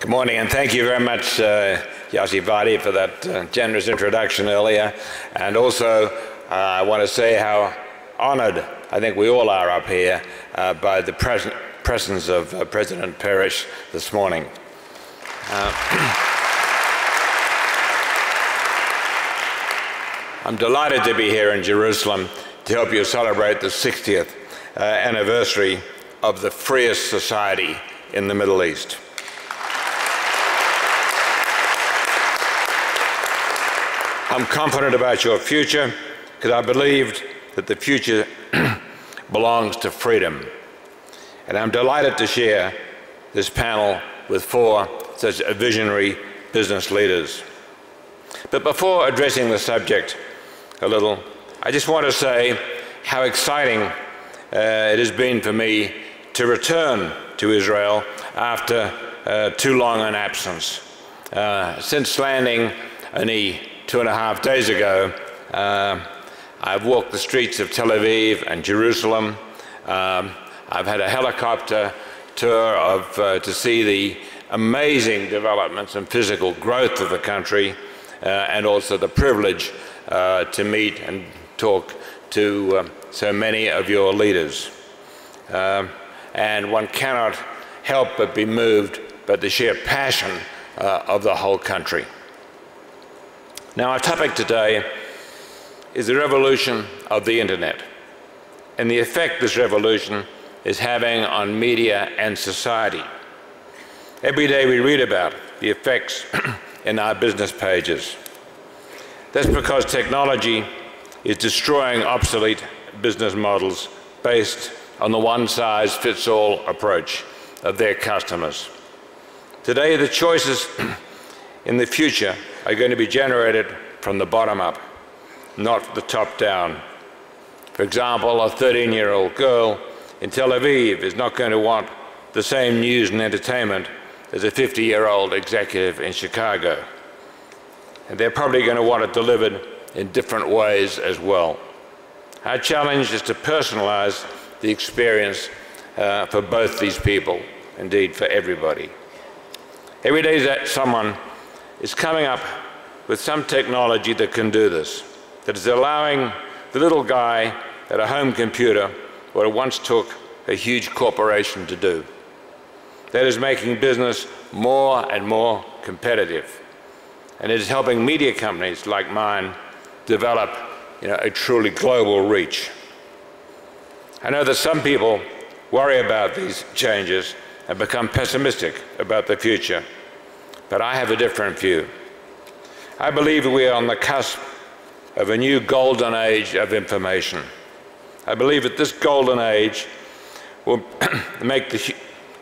Good morning, and thank you very much, uh, Yossi Vardi, for that uh, generous introduction earlier. And also, uh, I want to say how honored I think we all are up here uh, by the pres presence of uh, President Peres this morning. Uh, I'm delighted to be here in Jerusalem to help you celebrate the 60th uh, anniversary of the freest society in the Middle East. I'm confident about your future because I believed that the future belongs to freedom. And I'm delighted to share this panel with four such visionary business leaders. But before addressing the subject, a little, I just want to say how exciting uh, it has been for me to return to Israel after uh, too long an absence. Uh, since landing only two and a half days ago, uh, I've walked the streets of Tel Aviv and Jerusalem. Um, I've had a helicopter tour of, uh, to see the amazing developments and physical growth of the country uh, and also the privilege uh, to meet and talk to uh, so many of your leaders. Uh, and one cannot help but be moved by the sheer passion uh, of the whole country. Now, our topic today is the revolution of the internet and the effect this revolution is having on media and society. Every day we read about the effects in our business pages. That's because technology is destroying obsolete business models based on the one-size-fits-all approach of their customers. Today, the choices in the future are going to be generated from the bottom up, not the top down. For example, a 13-year-old girl in Tel Aviv is not going to want the same news and entertainment as a 50-year-old executive in Chicago and they're probably going to want it delivered in different ways as well. Our challenge is to personalize the experience uh, for both these people, indeed for everybody. Every day that someone is coming up with some technology that can do this, that is allowing the little guy at a home computer what it once took a huge corporation to do. That is making business more and more competitive and it is helping media companies like mine develop you know, a truly global reach. I know that some people worry about these changes and become pessimistic about the future, but I have a different view. I believe we are on the cusp of a new golden age of information. I believe that this golden age will make the,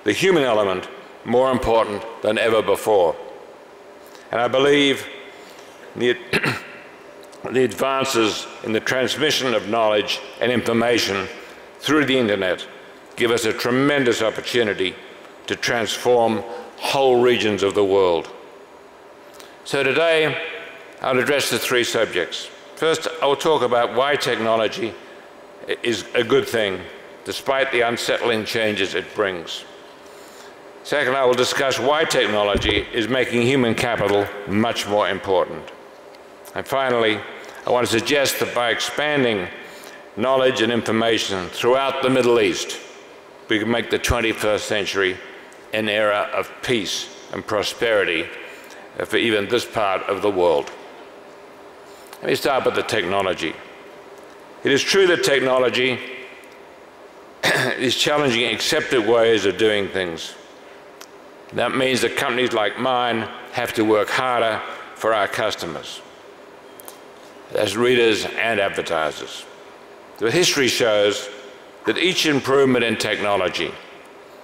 the human element more important than ever before. And I believe the, the advances in the transmission of knowledge and information through the internet give us a tremendous opportunity to transform whole regions of the world. So today, I'll address the three subjects. First, I will talk about why technology is a good thing, despite the unsettling changes it brings. Second, I will discuss why technology is making human capital much more important. And finally, I want to suggest that by expanding knowledge and information throughout the Middle East, we can make the 21st century an era of peace and prosperity for even this part of the world. Let me start with the technology. It is true that technology is challenging accepted ways of doing things. That means that companies like mine have to work harder for our customers, as readers and advertisers. The history shows that each improvement in technology,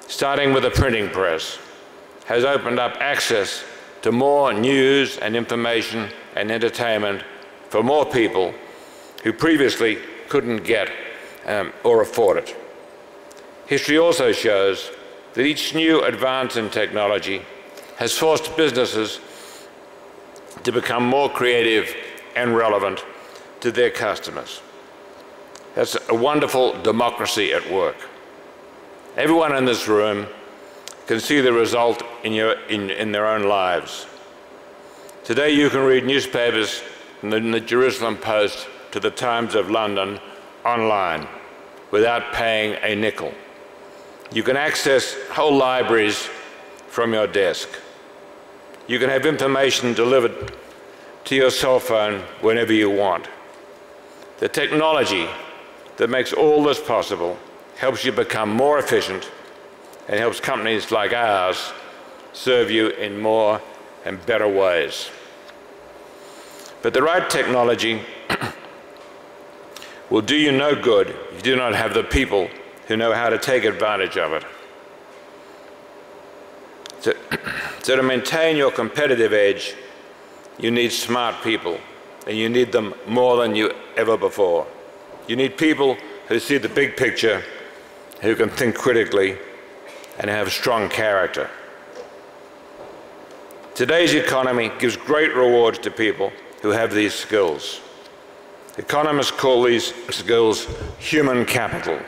starting with the printing press, has opened up access to more news and information and entertainment for more people who previously couldn't get um, or afford it. History also shows that each new advance in technology has forced businesses to become more creative and relevant to their customers. That's a wonderful democracy at work. Everyone in this room can see the result in, your, in, in their own lives. Today you can read newspapers from the, the Jerusalem Post to the Times of London online without paying a nickel. You can access whole libraries from your desk. You can have information delivered to your cell phone whenever you want. The technology that makes all this possible helps you become more efficient and helps companies like ours serve you in more and better ways. But the right technology will do you no good if you do not have the people who know how to take advantage of it. So, so to maintain your competitive edge, you need smart people, and you need them more than you ever before. You need people who see the big picture, who can think critically, and have a strong character. Today's economy gives great rewards to people who have these skills. Economists call these skills human capital.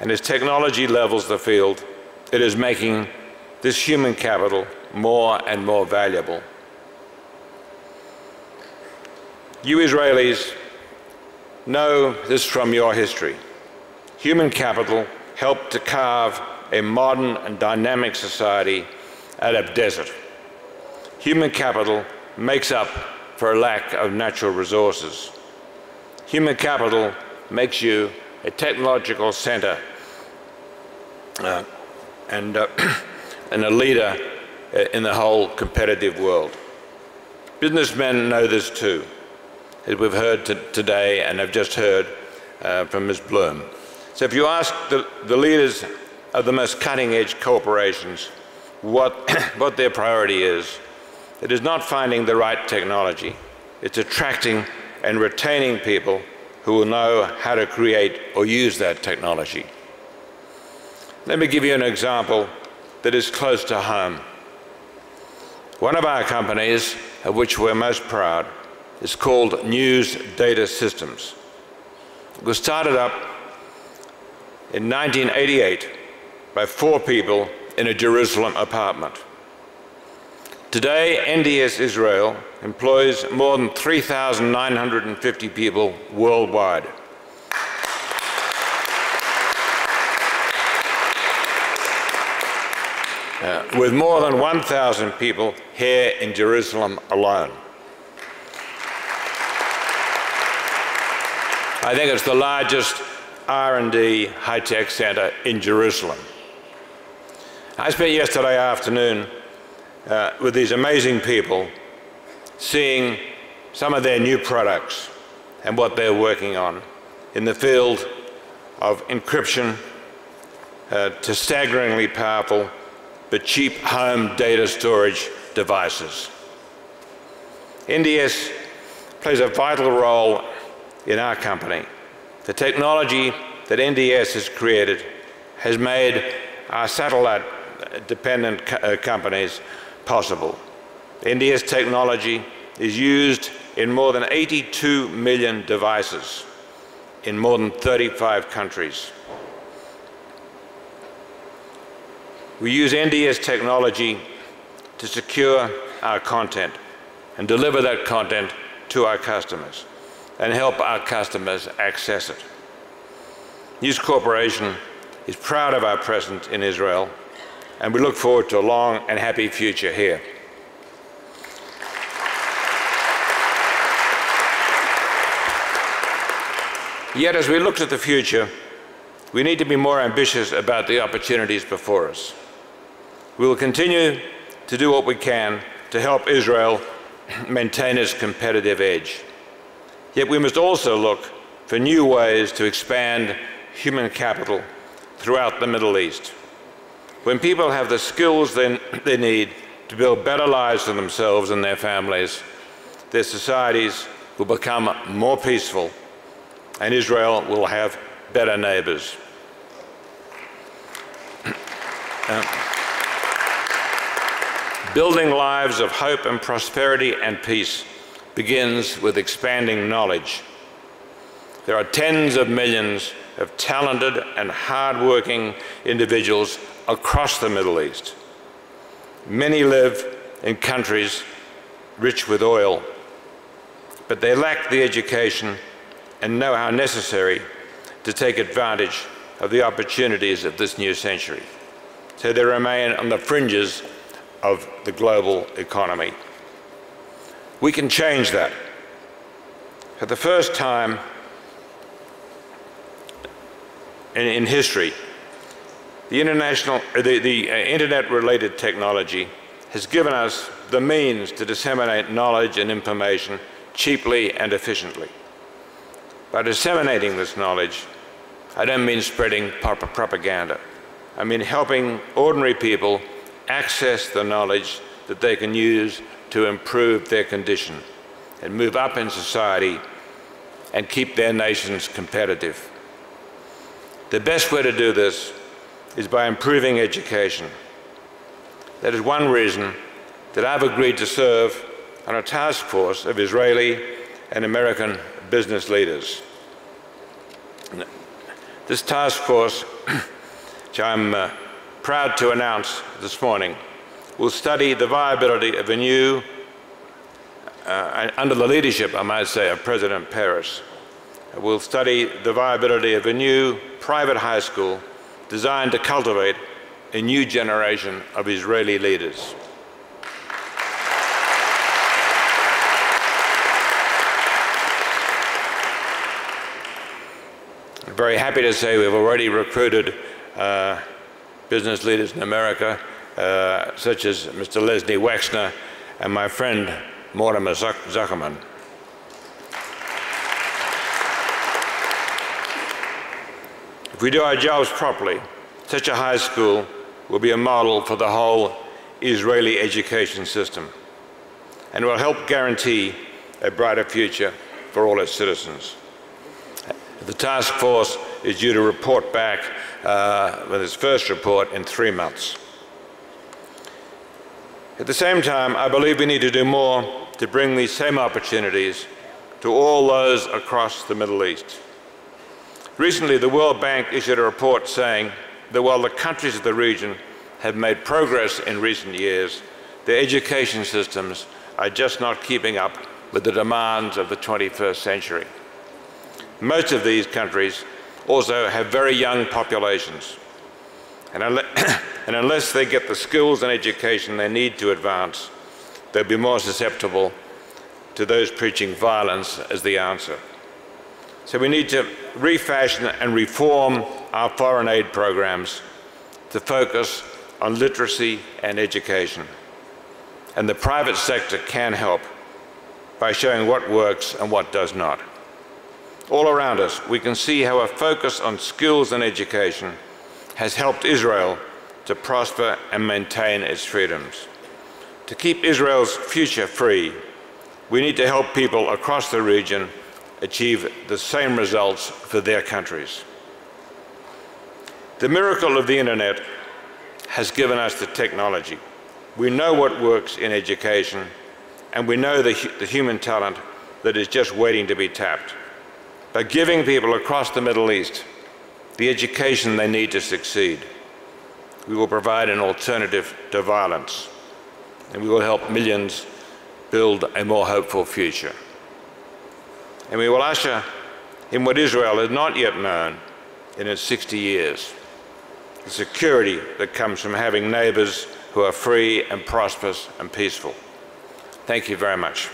And as technology levels the field, it is making this human capital more and more valuable. You Israelis know this from your history. Human capital helped to carve a modern and dynamic society out of desert. Human capital makes up for a lack of natural resources. Human capital makes you a technological center uh, and, uh, and a leader uh, in the whole competitive world. Businessmen know this too, as we've heard today and have just heard uh, from Ms. Bloom. So if you ask the, the leaders of the most cutting edge corporations what, what their priority is, it is not finding the right technology. It's attracting and retaining people who will know how to create or use that technology. Let me give you an example that is close to home. One of our companies, of which we're most proud, is called News Data Systems. It was started up in 1988 by four people in a Jerusalem apartment. Today, NDS Israel employs more than 3,950 people worldwide. Uh, with more than 1,000 people here in Jerusalem alone. I think it's the largest R&D high-tech center in Jerusalem. I spent yesterday afternoon uh, with these amazing people, seeing some of their new products and what they're working on in the field of encryption uh, to staggeringly powerful but cheap home data storage devices. NDS plays a vital role in our company. The technology that NDS has created has made our satellite dependent co uh, companies possible. NDS technology is used in more than 82 million devices in more than 35 countries. We use NDS technology to secure our content and deliver that content to our customers and help our customers access it. News Corporation is proud of our presence in Israel and we look forward to a long and happy future here. Yet as we look to the future, we need to be more ambitious about the opportunities before us. We will continue to do what we can to help Israel maintain its competitive edge. Yet we must also look for new ways to expand human capital throughout the Middle East. When people have the skills they, they need to build better lives for themselves and their families, their societies will become more peaceful and Israel will have better neighbors. building lives of hope and prosperity and peace begins with expanding knowledge. There are tens of millions of talented and hardworking individuals across the Middle East. Many live in countries rich with oil, but they lack the education and know-how necessary to take advantage of the opportunities of this new century. So they remain on the fringes of the global economy. We can change that. For the first time in, in history, the, international, the, the uh, internet-related technology has given us the means to disseminate knowledge and information cheaply and efficiently. By disseminating this knowledge, I don't mean spreading propaganda. I mean helping ordinary people access the knowledge that they can use to improve their condition and move up in society and keep their nations competitive. The best way to do this is by improving education. That is one reason that I've agreed to serve on a task force of Israeli and American business leaders. This task force, which I'm uh, proud to announce this morning, will study the viability of a new, uh, under the leadership, I might say, of President Peres, will study the viability of a new private high school designed to cultivate a new generation of Israeli leaders. I'm very happy to say we've already recruited uh, business leaders in America, uh, such as Mr. Leslie Wexner and my friend Mortimer Zuckerman. If we do our jobs properly, such a high school will be a model for the whole Israeli education system and will help guarantee a brighter future for all its citizens. The task force is due to report back uh, with its first report in three months. At the same time, I believe we need to do more to bring these same opportunities to all those across the Middle East. Recently, the World Bank issued a report saying that while the countries of the region have made progress in recent years, their education systems are just not keeping up with the demands of the 21st century. Most of these countries also have very young populations. And, and, unless they get the skills and education they need to advance, they'll be more susceptible to those preaching violence as the answer. So we need to refashion and reform our foreign aid programs to focus on literacy and education. And the private sector can help by showing what works and what does not. All around us, we can see how a focus on skills and education has helped Israel to prosper and maintain its freedoms. To keep Israel's future free, we need to help people across the region achieve the same results for their countries. The miracle of the internet has given us the technology. We know what works in education, and we know the, the human talent that is just waiting to be tapped. By giving people across the Middle East the education they need to succeed, we will provide an alternative to violence, and we will help millions build a more hopeful future and we will usher in what Israel has not yet known in its 60 years the security that comes from having neighbors who are free and prosperous and peaceful. Thank you very much.